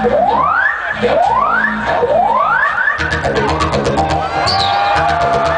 Thank you.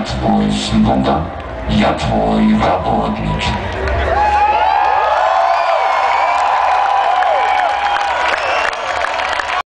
Я твой слуга, я твой работник.